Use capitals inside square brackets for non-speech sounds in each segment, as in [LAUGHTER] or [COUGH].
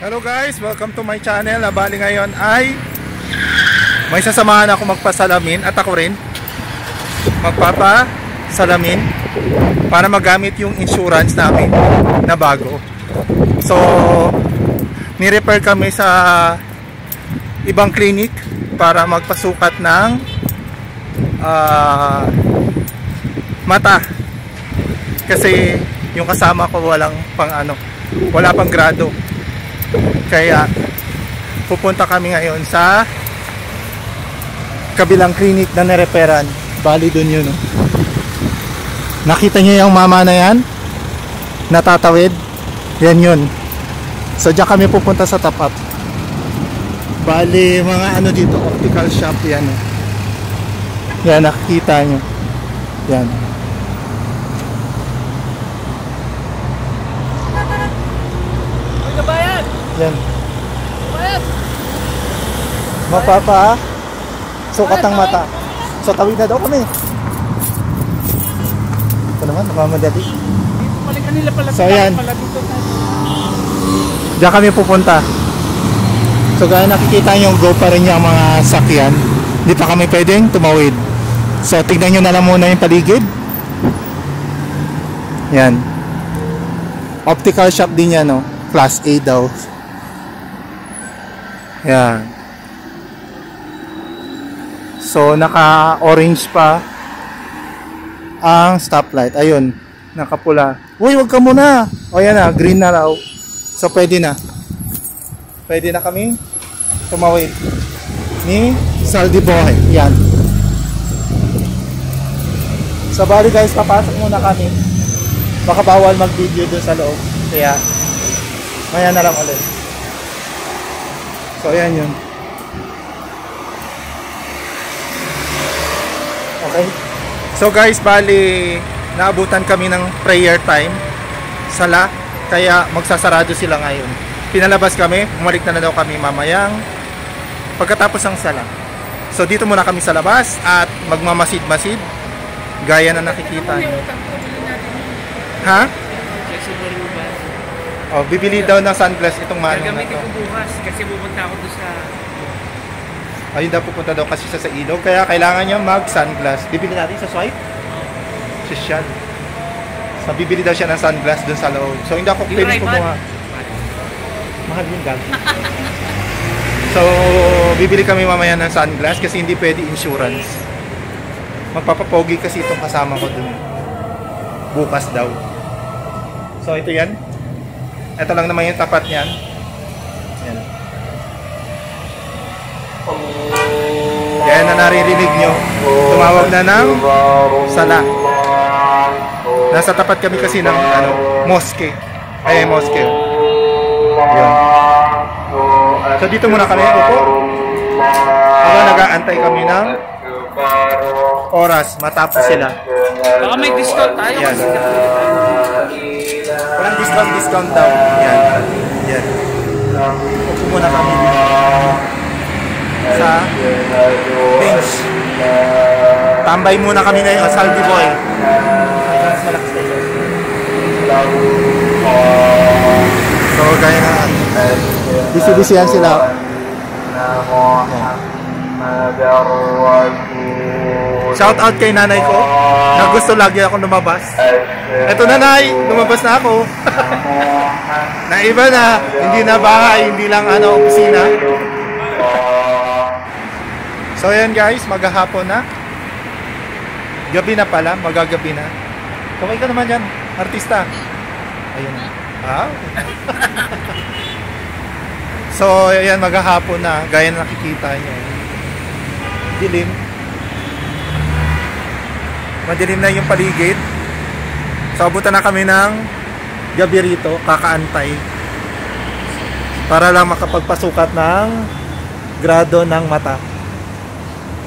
Hello guys, welcome to my channel. Bali ngayon ay may sasamahan ako magpasalamin at ako rin magpapasalamin para magamit yung insurance namin na bago. So, ni-refer kami sa ibang clinic para magpasukat ng uh, mata. Kasi yung kasama ko walang pang ano, wala pang grado. Kaya pupunta kami ngayon sa kabilang clinic na nireperan. Bali dun yun. Oh. Nakita niyo yung mama na yan? Natatawid? Yan yun. So diyan kami pupunta sa tapat. Bali mga ano dito, optical shop yan. Oh. Yan nakikita nyo. Yan. Yan. Mapapa sukat ng mata. So tawid na daw kami. Ito naman, nakamadali. So, yan. Diyan kami pupunta. So gaya nakikita nyo, go pa rin yung mga sakyan. Hindi pa kami pwedeng tumawid. So tignan nyo na lang muna yung paligid. Yan. Optical shop din yan, no? Class A daw. Yan. So naka-orange pa ang stoplight. Ayun, nakapula. Uy, wag ka muna. O yan na, green na raw. So pwede na. Pwede na kami tumawid ni Saldi Boy. Yan. So bali guys, papasok muna kami. Baka bawal mag-video doon sa loob. Kaya, maya na lang ulit. So ayan yun. Okay. So guys, bali naabutan kami ng prayer time. Sala. Kaya magsasarado sila ngayon. Pinalabas kami, umalik na na daw kami mamayang pagkatapos ng sala. So dito muna kami sa labas at magmamasid-masid gaya na nakikita niyo. Ha? Oh, bibili daw ng sunglass itong manong na Gagamitin to. ko bukas kasi pupunta ako doon sa... Ayun daw pupunta daw kasi siya sa ilog kaya kailangan niya mag sunglass. Bibili natin sa swipe? Social. So bibili daw siya ng sunglass dun sa loob. So hindi ako Yung pwede Ray-Ban? kumuha. Mahal yung gag. [LAUGHS] so bibili kami mamaya ng sunglass kasi hindi pwede insurance. Magpapapogi kasi itong kasama ko dun. Bukas daw. So ito yan. Ito lang naman yung tapat niyan. Yan. Yan na naririnig nyo. Tumawag na ng sala. Nasa tapat kami kasi ng ano, mosque. Ay, mosque. Yan. So dito muna kami upo. Habang nag-aantay kami ng oras matapos sila. Baka may discount tayo Yan. Walang discount discount daw. Yan. Yan. Upo muna kami sa bench. Tambay muna kami na yung Saldi Boy. So, gaya na Bisi-bisihan sila. Shout out kay nanay ko na gusto lagi ako lumabas. Eto nanay, lumabas na ako. [LAUGHS] na iba na, hindi na bahay, hindi lang ano, opisina. So yan guys, maghahapon na. Gabi na pala, magagabi na. Kamay ka naman yan, artista. Ayun. Ah. [LAUGHS] so yan, maghahapon na, gaya na nakikita nyo. Dilim. Madilim na yung paligid. So na kami ng gabi rito, kakaantay. Para lang makapagpasukat ng grado ng mata.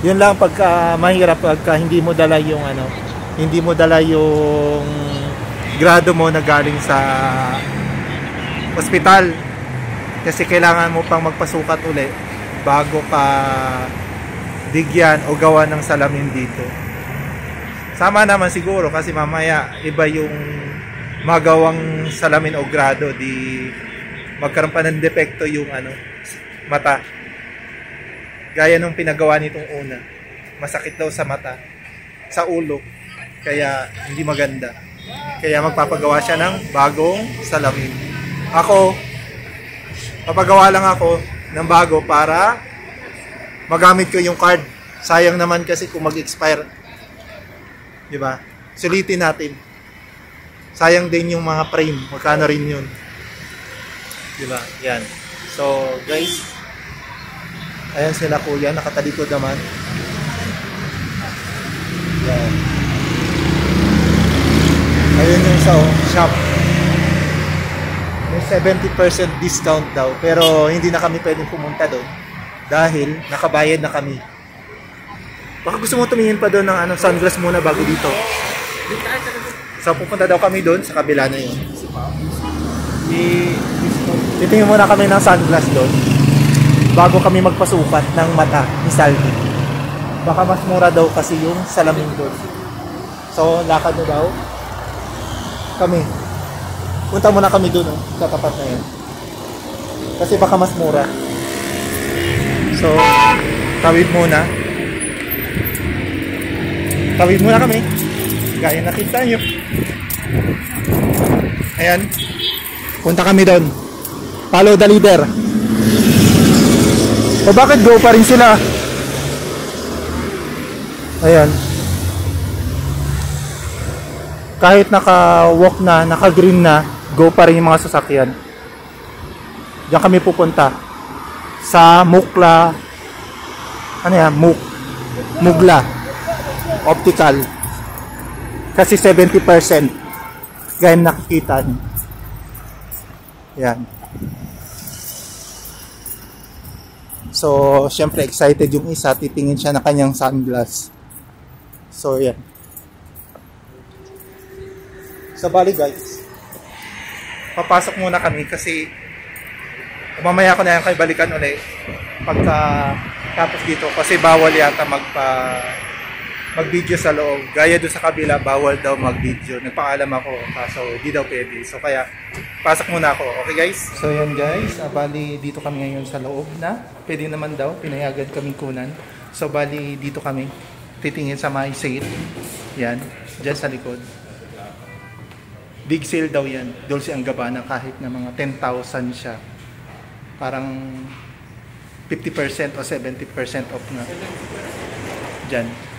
Yun lang pagka mahirap pagka hindi mo dala yung ano, hindi mo dala yung grado mo na galing sa ospital. Kasi kailangan mo pang magpasukat uli bago ka bigyan o gawa ng salamin dito. Sama naman siguro kasi mamaya iba yung magawang salamin o grado di magkaroon pa ng depekto yung ano, mata. Gaya nung pinagawa nitong una. Masakit daw sa mata, sa ulo. Kaya hindi maganda. Kaya magpapagawa siya ng bagong salamin. Ako, papagawa lang ako ng bago para magamit ko yung card. Sayang naman kasi kung mag-expire. Di ba? Sulitin natin. Sayang din yung mga frame. Magkano rin yun. Di ba? Yan. So, guys, ayan sila kuya. Nakatalikod naman. Yan. Ayun yung sa shop. May 70% discount daw. Pero hindi na kami pwedeng pumunta doon. Dahil nakabayad na kami. Baka gusto mo tumingin pa doon ng ano, sunglass muna bago dito. So pupunta daw kami doon sa kabila na yun. Titingin muna kami ng sunglass doon bago kami magpasukat ng mata ni Salvi. Baka mas mura daw kasi yung salamin doon. So lakad na daw kami. Punta muna kami doon oh, sa tapat na yun. Kasi baka mas mura. So, tawid muna. Tawid muna kami. Gaya nakita nyo. Ayan. Punta kami doon. Follow the leader. O bakit go pa rin sila? Ayan. Kahit naka-walk na, naka-green na, go pa rin yung mga sasakyan. Diyan kami pupunta. Sa Mukla. Ano yan? Muk. Mugla. Optical. Kasi 70% gaya nakikita niyo. Yan. So, syempre excited yung isa, titingin siya na kanyang sunglass. So, yan. So, bali guys, papasok muna kami kasi mamaya ko na yan kayo balikan ulit pagka tapos dito kasi bawal yata magpa mag-video sa loob. Gaya doon sa kabila, bawal daw mag-video. Nagpaalam ako, kaso di daw pwede. So kaya, pasok muna ako. Okay guys? So yan guys, ah, bali dito kami ngayon sa loob na. Pwede naman daw, pinayagan kaming kunan. So bali dito kami, titingin sa my sale. Yan, dyan sa likod. Big sale daw yan. Dolce ang Gabbana kahit na mga 10,000 siya. Parang 50% o 70% off na. Dyan.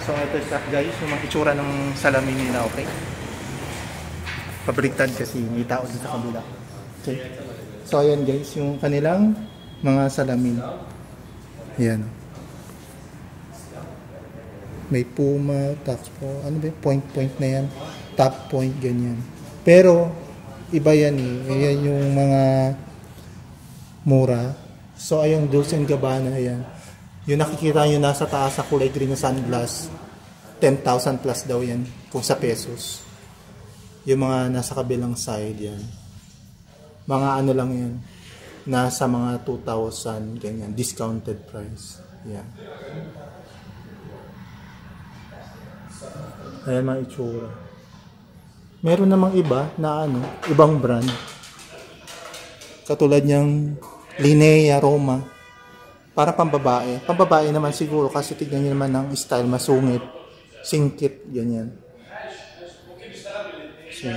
So ito siya guys, yung mga itsura ng salamin nila, okay? Pabriktad kasi may tao sa kabila. Okay. So ayan guys, yung kanilang mga salamin. Ayan. May puma, tax po, ano ba point point na yan. Top point, ganyan. Pero, iba yan eh. Ayan yung mga mura. So ayong Dulce and Gabbana, ayan. Yung nakikita nyo nasa taas sa kulay green na sunglass, 10,000 plus daw yan kung sa pesos. Yung mga nasa kabilang side yan. Mga ano lang yan. Nasa mga 2,000 ganyan. Discounted price. Yan. Ayan mga itsura. Meron namang iba na ano, ibang brand. Katulad niyang Linea Roma para pambabae. Pambabae naman siguro kasi tignan nyo naman ng style masungit, singkit, ganyan. So,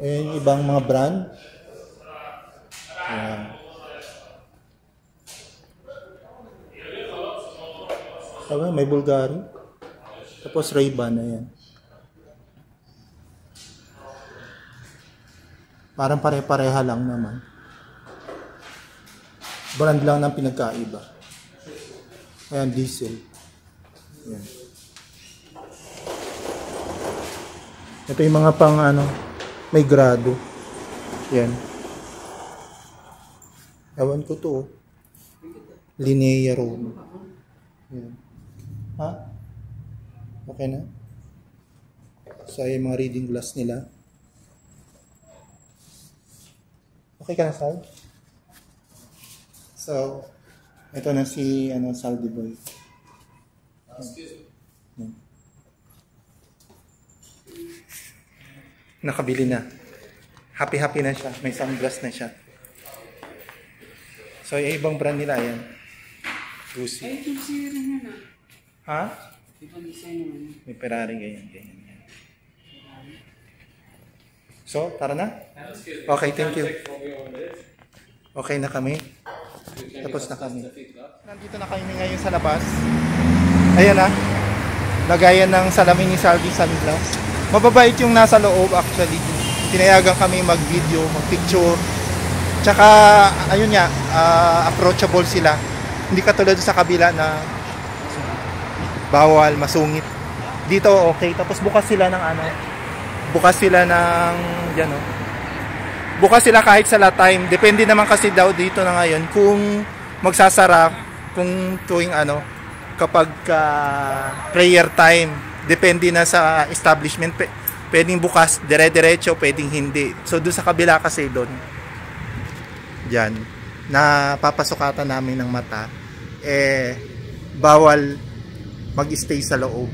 Ayan yung ibang mga brand. Ayan. Sabi, may Bulgari. Tapos Ray-Ban na Parang pare-pareha lang naman. Brand lang ng pinagkaiba. Ayan, diesel. Ayan. Ito yung mga pang ano, may grado. Yan. Ewan ko to. oh. Linea Rome. Yan. Ha? Okay na? So, yung mga reading glass nila. Okay ka na, Sal? So, ito na si ano, Saldi Boy. Yan. Nakabili na. Happy-happy na siya. May sunglass na siya. So, yung ibang brand nila, ayan. Gucci. Ay, ito si rin yan ah. Ha? Ibang design naman. May Ferrari, ganyan, ganyan. So, tara na? Okay, thank you. Okay na kami. Tapos na kami. Nandito na kami ngayon sa labas. Ayan na. Lagayan ng salamin ni Salvi Sunglass. Mababait yung nasa loob actually. Tinayagan kami mag-video, mag-picture. Tsaka, ayun nga, ah, approachable sila. Hindi katulad sa kabila na bawal, masungit. Dito okay. Tapos bukas sila ng ano, bukas sila ng yan oh. Bukas sila kahit sa la time. Depende naman kasi daw dito na ngayon kung magsasara kung tuwing ano kapag ka prayer time. Depende na sa establishment. P- pwedeng bukas dire-diretso, pwedeng hindi. So doon sa kabila kasi doon. Yan. Na papasukatan namin ng mata eh bawal mag-stay sa loob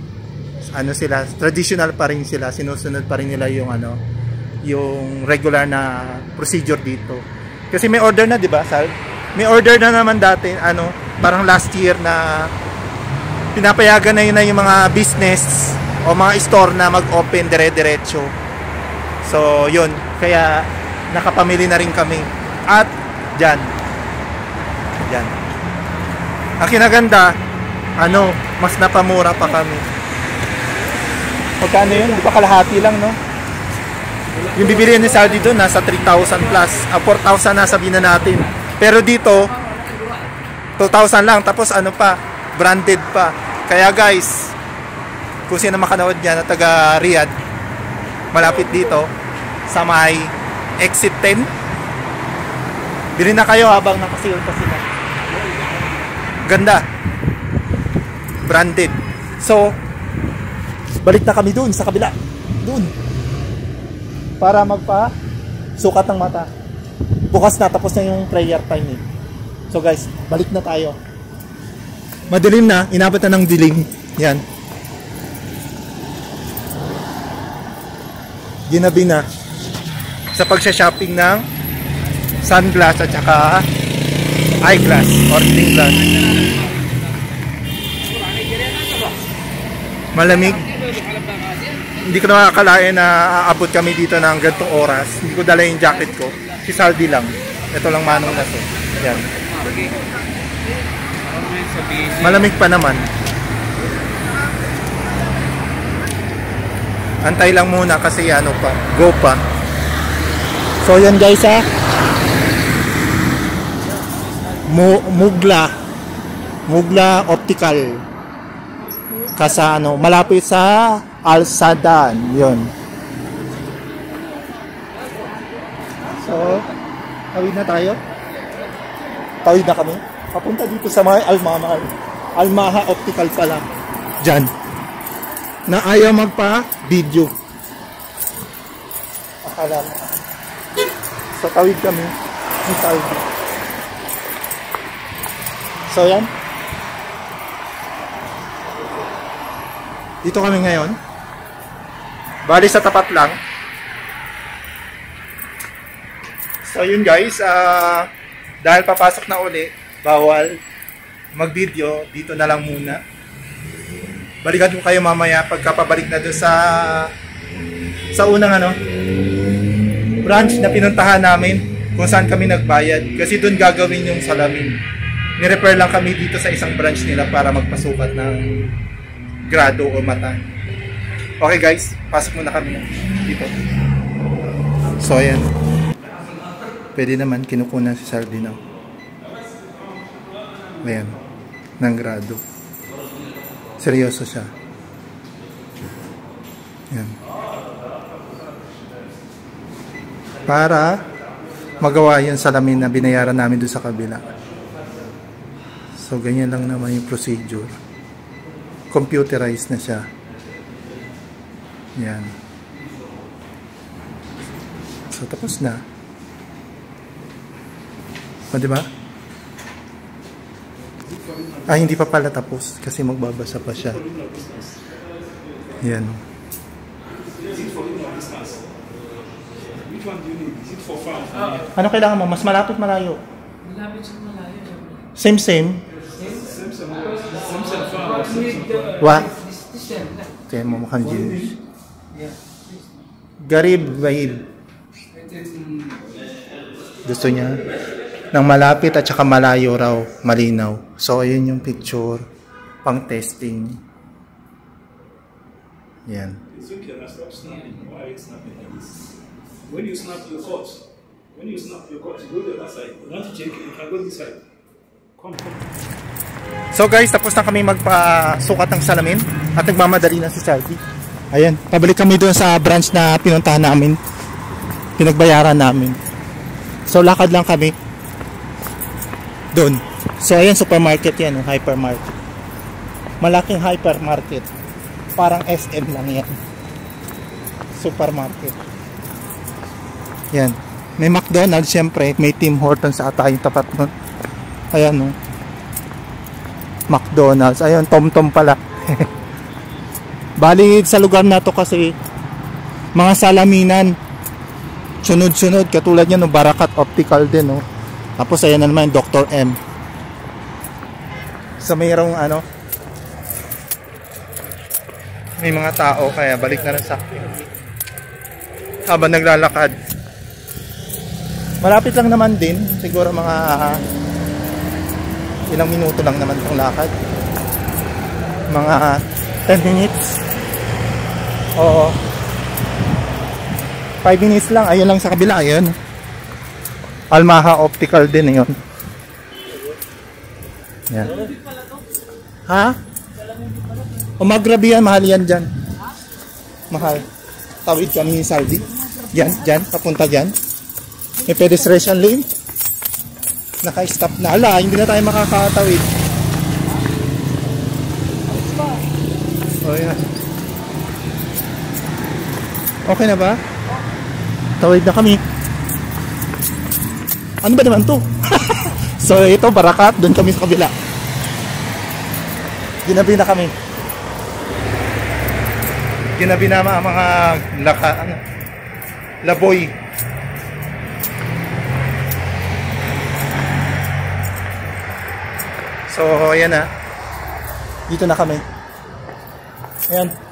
ano sila, traditional pa rin sila, sinusunod pa rin nila yung ano, yung regular na procedure dito. Kasi may order na, 'di ba, Sal? May order na naman dati, ano, parang last year na pinapayagan na yun na yung mga business o mga store na mag-open dire-diretso. So, yun. Kaya nakapamili na rin kami. At dyan. Dyan. Ang kinaganda, ano, mas napamura pa kami. Magkano yun? Di ba kalahati lang, no? Yung bibili ni Saudi doon, nasa 3,000 plus. Ah, 4,000 na sabihin na natin. Pero dito, 2,000 lang. Tapos ano pa, branded pa. Kaya guys, kung sino makanood niya na taga Riyadh, malapit dito, sa may exit 10. Bili na kayo habang nakasil pa sila. Ganda. Branded. So, balik na kami doon sa kabila. Doon. Para magpa sukat ng mata. Bukas na tapos na yung prayer time eh. So guys, balik na tayo. Madilim na, inabot na ng dilim. Yan. Ginabi na sa pagsha-shopping ng sunglass at saka eyeglass or reading glass. Malamig. Hindi ko na akalain na aabot kami dito ng gantong oras. Hindi ko dala yung jacket ko. Si Saldi lang. Ito lang manong na to. Yan. Malamig pa naman. Antay lang muna kasi ano pa, go pa. So yan guys ha. Mu Mugla. Mugla Optical. Kasa ano, malapit sa Alsadan, 'yon. So, tawid na tayo. Tawid na kami. Papunta dito sa mga Almama. Almaha Optical pala. Diyan. Na ayaw magpa-video. Akala mo. So, tawid kami. Ang tawid. So, yan. Dito kami ngayon. Bali sa tapat lang. So yun guys, ah dahil papasok na uli, bawal mag-video, dito na lang muna. Balikan ko kayo mamaya pagkapabalik na doon sa sa unang ano branch na pinuntahan namin kung saan kami nagbayad kasi doon gagawin yung salamin. Ni-repair lang kami dito sa isang branch nila para magpasukat ng grado o mata. Okay guys, pasok muna kami dito. So ayan. Pwede naman kinukunan si Sardino. Ayan. Ng grado. Seryoso siya. Ayan. Para magawa yung salamin na binayaran namin doon sa kabila. So ganyan lang naman yung procedure computerized na siya. Yan. So, tapos na. O, di ba? Ah, hindi pa pala tapos kasi magbabasa pa siya. Yan. Ano kailangan mo? Mas malapit, malayo. Malapit sa malayo. Same, same. Samsung, Samsung farm or Samsung farm? Wa? This, this one. na. Garib, yung Gusto niya ng malapit at saka malayo raw, malinaw. So, ayun yung picture pang testing. Yan. When you snap your cut, when you snap your you go the other side. To check it, you can go this side. Come, come. So guys, tapos na kami magpasukat ng salamin at nagmamadali na si Salvi. Ayan, pabalik kami doon sa branch na pinuntahan namin. Pinagbayaran namin. So lakad lang kami. Doon. So ayan, supermarket yan, hypermarket. Malaking hypermarket. Parang SM lang yan. Supermarket. Yan. May McDonald's, syempre. May Tim Hortons ata yung tapat nun. Ayan, oh. McDonald's. Ayun, Tom-Tom pala. [LAUGHS] Bali sa lugar na to kasi mga salaminan. Sunod-sunod katulad niya no Barakat Optical din no. Tapos ayan na naman Dr. M. Sa mayroong ano may mga tao kaya balik na lang sa habang naglalakad. Malapit lang naman din, siguro mga ah, ilang minuto lang naman itong lakad mga 10 minutes oo. 5 minutes lang ayun lang sa kabila ayun. Almaha Optical din yun yan ha? umagrabi yan mahal yan dyan. Mahal. Tawid kami ni Salvi. Yan, dyan, papunta dyan. May pedestrian lane. Naka-stop na. Ala, hindi na tayo makakatawid. Oh, yan. Okay na ba? Tawid na kami. Ano ba naman to? [LAUGHS] so, ito, Barakat. Doon kami sa kabila. Ginabi na kami. Ginabi na mga, mga laka, ano, laboy. So, ayan na. Dito na kami. Ayan.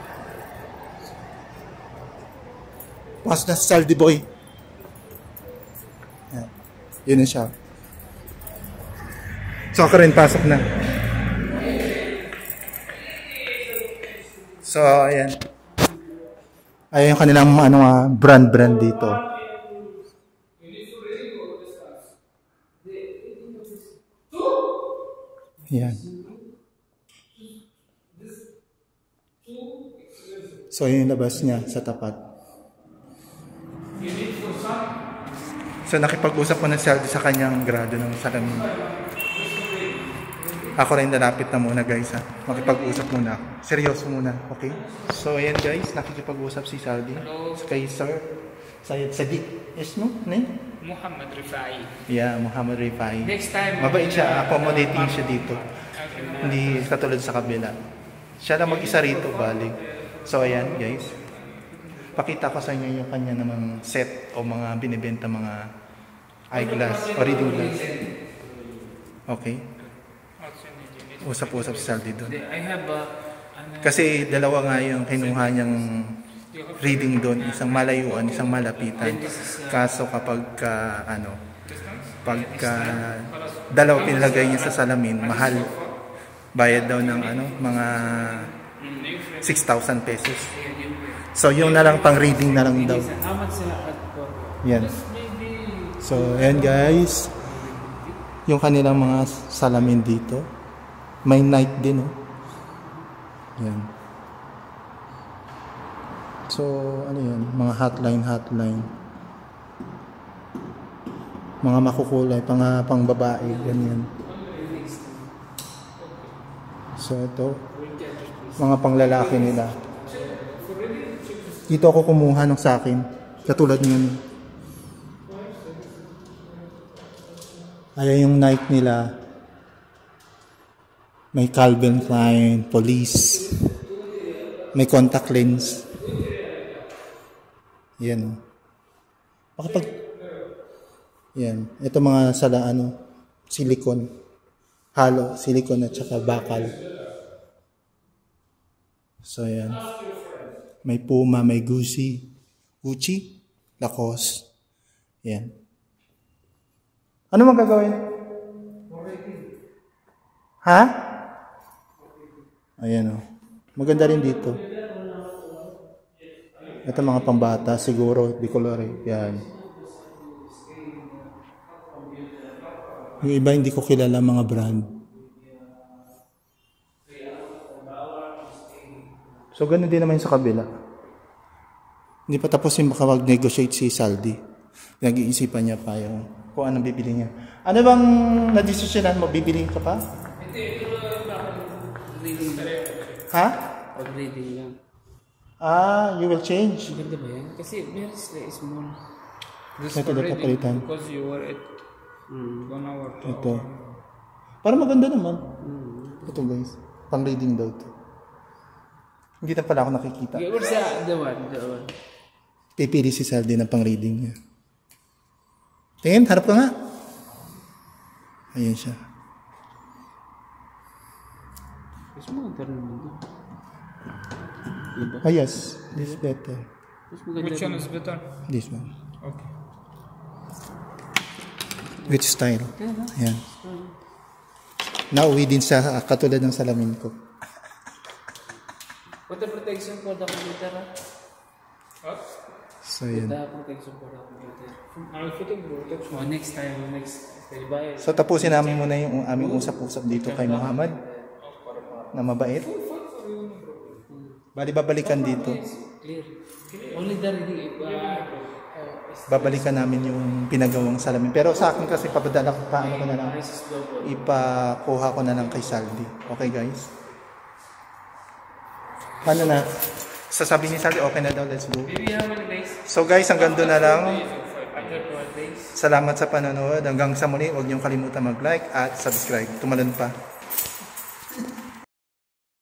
Pasok na Saldi Boy. Ayan. Yun na siya. So, ako rin pasok na. So, ayan. Ayan yung kanilang ano, ah, brand-brand dito. Yan. So, yun yung labas niya sa tapat. So, nakipag-usap ko ng Saldi sa kanyang grado ng salamin. Ako rin lalapit na muna guys ha. Makipag-usap muna ako. Seryoso muna, okay? So, ayan guys, nakikipag-usap si Saldi. Kay Sir Sayed Sadiq. Yes, no? Name? Muhammad Rifai. Yeah, Muhammad Rifai. Next time. Mabait siya, accommodating siya dito. Hindi katulad sa kabila. Siya lang mag-isa rito, bali. So, ayan, guys. Pakita ko sa inyo yung kanya namang set o mga binibenta mga eyeglass o reading glass. Okay? Usap-usap si Saldi doon. Kasi dalawa nga yung kinuha niyang reading doon, isang malayuan, isang malapitan. Kaso kapag ka, ano, pagka dalawa pinilagay niya sa salamin, mahal. Bayad daw ng ano, mga 6,000 pesos. So yung na lang pang reading na lang daw. Yan. So ayan guys. Yung kanilang mga salamin dito. May night din oh. Yan. So ano yan, mga hotline hotline. Mga makukulay, pang, pang babae, ganyan. So ito, mga panglalaki nila. Dito ako kumuha ng sa akin. Katulad ngayon. Ayan yung Nike nila. May Calvin Klein, police. May contact lens. Yan. oh. Makapag... Yan. Ito mga sala, ano, silicone. Halo, silicone at saka bakal. So, yan. May Puma, may Gucci. Gucci? Lacoste. Yan. Ano mang gagawin? Ha? Ayan o. Maganda rin dito. Ito mga pambata, siguro, bicolore. Yan. Yung iba hindi ko kilala mga brand. So, ganun din naman sa kabila. Hindi pa tapos yung makapag-negotiate si Saldi. Nag-iisipan niya pa yung kung anong bibili niya. Ano bang nadesisyonan mo? Bibili ka pa? Reading lang. Ha? Pag reading lang. Ah, you will change. Maganda ba yan? Kasi very small. This Ito reading papalitan. Because you were it one hour, two Ito. hour. Para maganda naman. Mm. Ito guys. Pang reading daw to. Hindi na pala ako nakikita. Okay, where's the, the one? The one. Pipili si Saldi ng pang reading niya. Tingin, harap ka nga. Ayan siya. Mas maganda rin doon. Diba? Ah yes, this is better. Which one is better? This one. Okay. Which style? Ayan. Nauwi din sa katulad ng salamin ko. The protection for the computer. ah. So protection. Oh, next time, next. Yun? So tapusin namin muna yung aming usap-usap dito kay Muhammad na mabait. Bali babalikan dito. Clear. Only the uh, Babalikan namin yung pinagawang salamin. Pero sa akin kasi papadala ko paano ko na lang ipakuha ko na lang kay Saldi. Okay guys? Paano na? Sasabi ni Saldi, okay na daw, let's go. So guys, hanggang doon na lang. After 12 days. Salamat sa panonood. Hanggang sa muli, huwag niyong kalimutan mag-like at subscribe. Tumalon pa.